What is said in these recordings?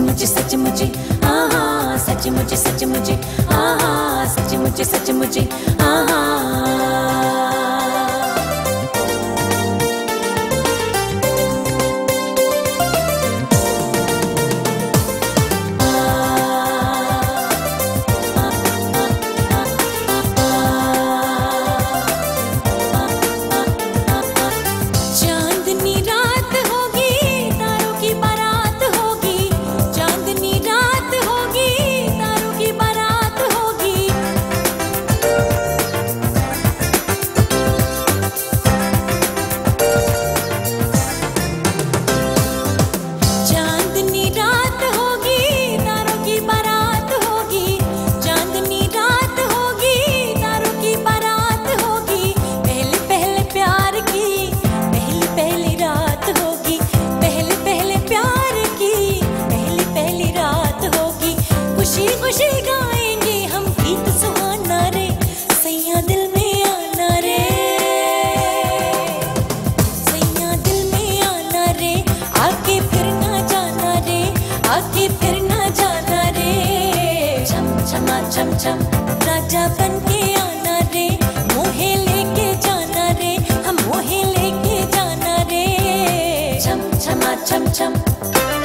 सचमुच सचमुच हाँ हाँ सचमुच सचमुच हाँ हाँ सचमुच सचमुच हाँ हाँ छम राजा बन के आना रे मोहे लेके जाना रे हम मोहे लेके जाना रे। छम छमा चम, छम थोड़ी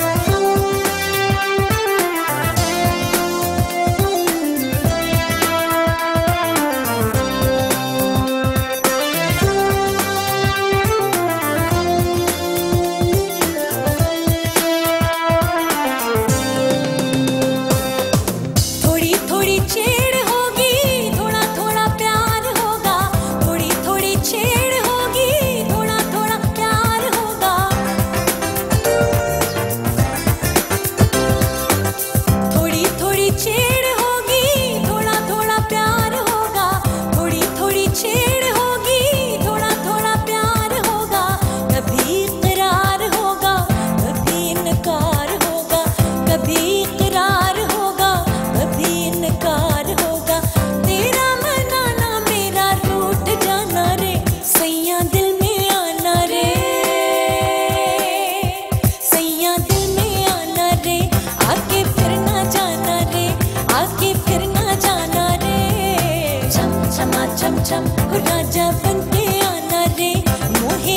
मुझे राजा बन के आना रे।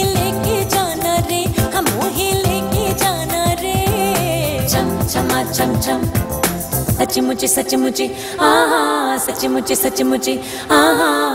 लेके जाना रे। लेके जाना रे। छम छमा छम छम सचमुच सचमुच। हाँ हाँ सचमुच सचमुच। हाँ हाँ